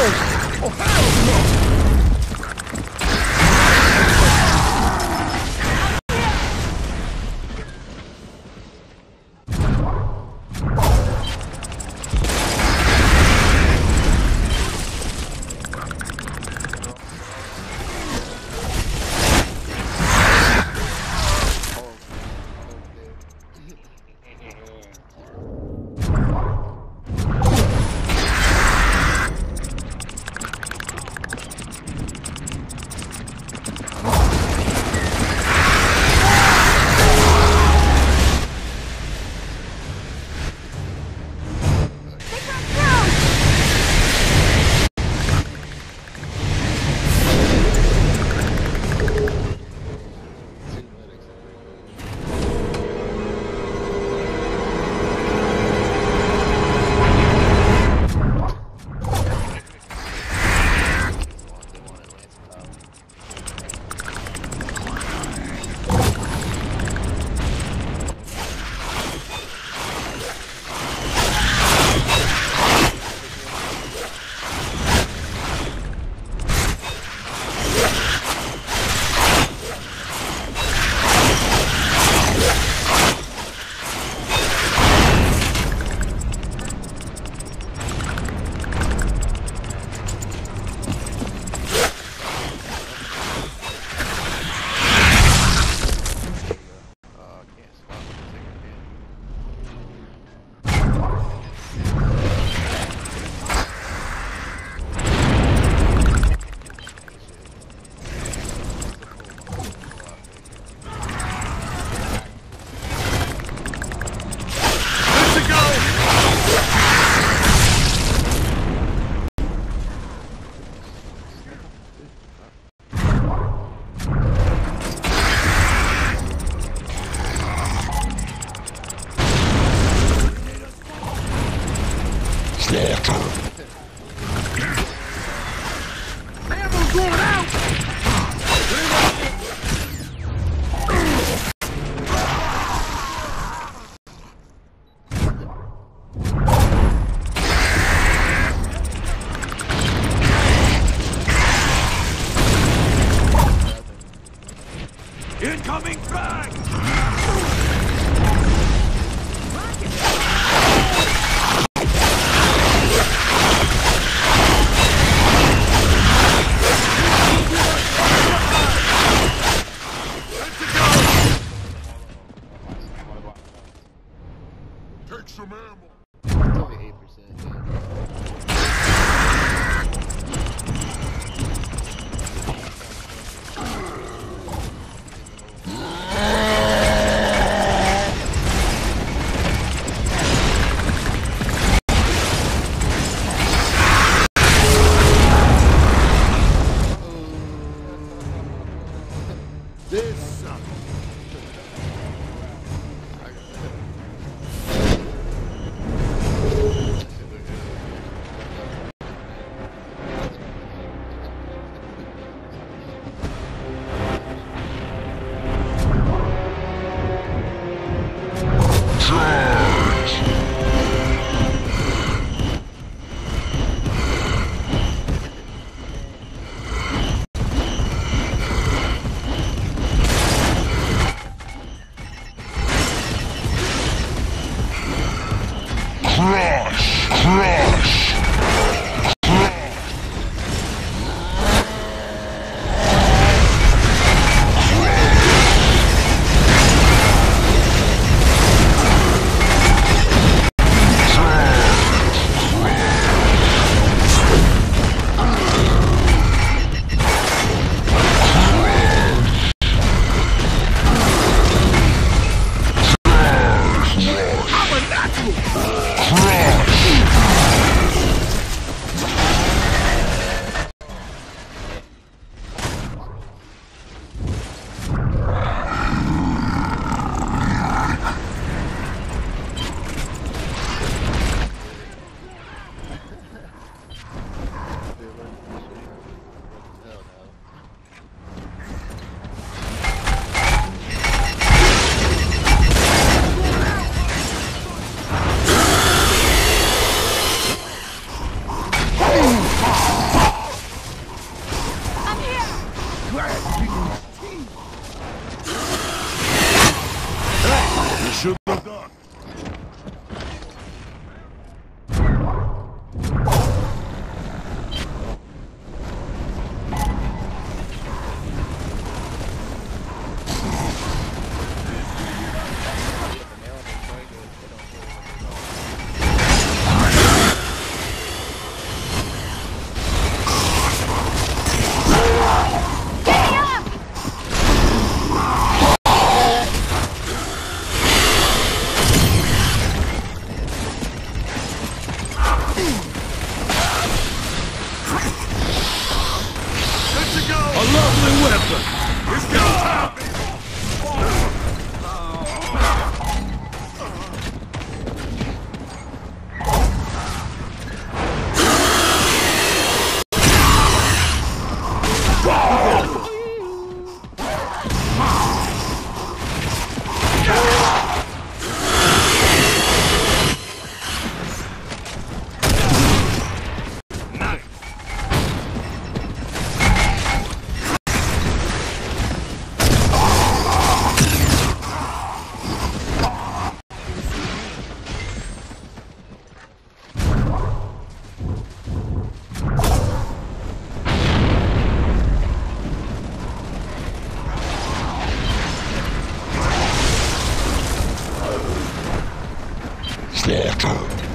Ooh, 法阵。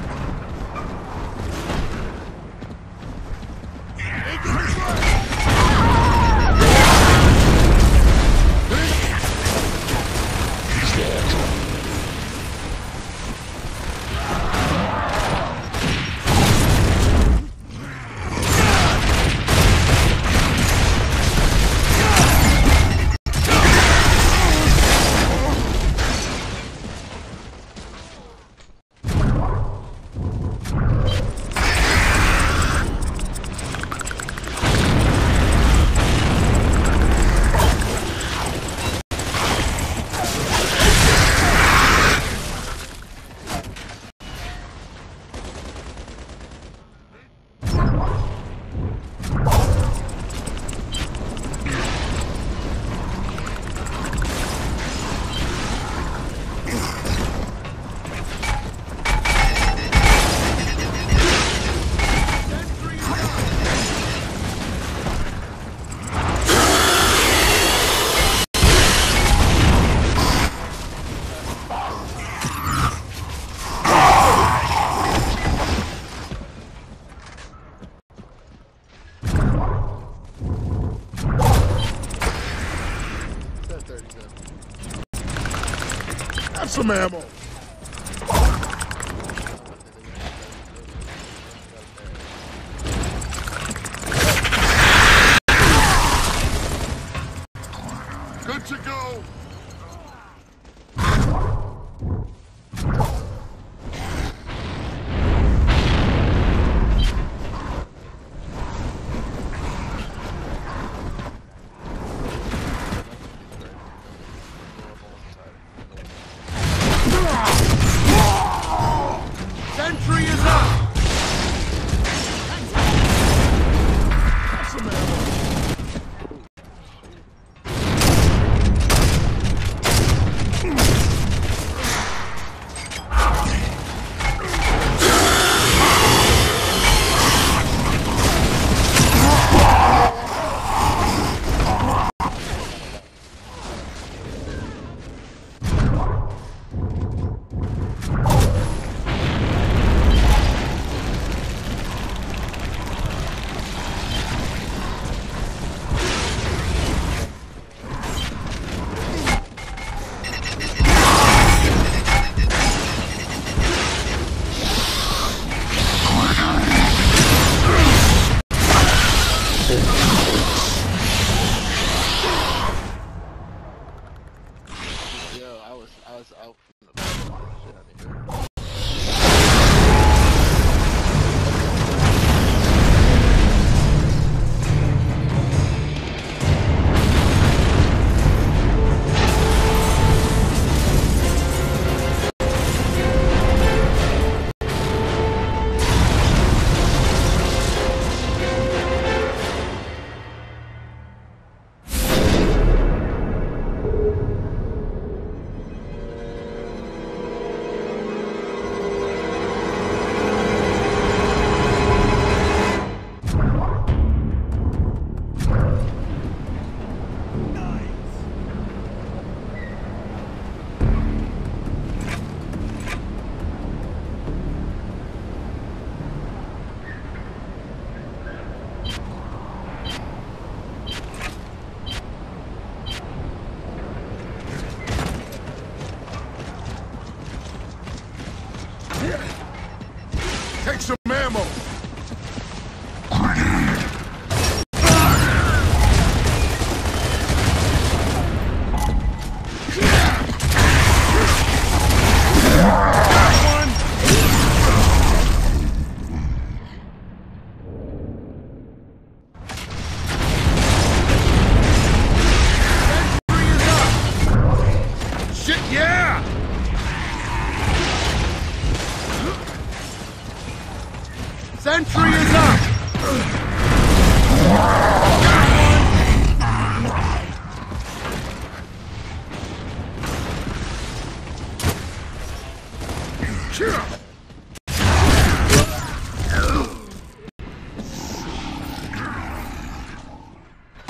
Some ammo.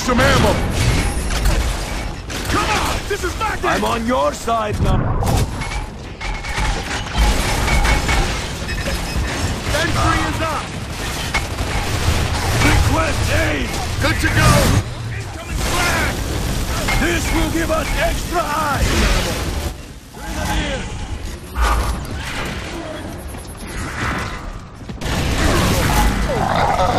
Some ammo! Come on! This is back I'm on your side now. Sentry is up! Request aid! Good to go! Incoming flag! This will give us extra eyes! Grenadier! Take